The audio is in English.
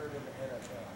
third in the NFL.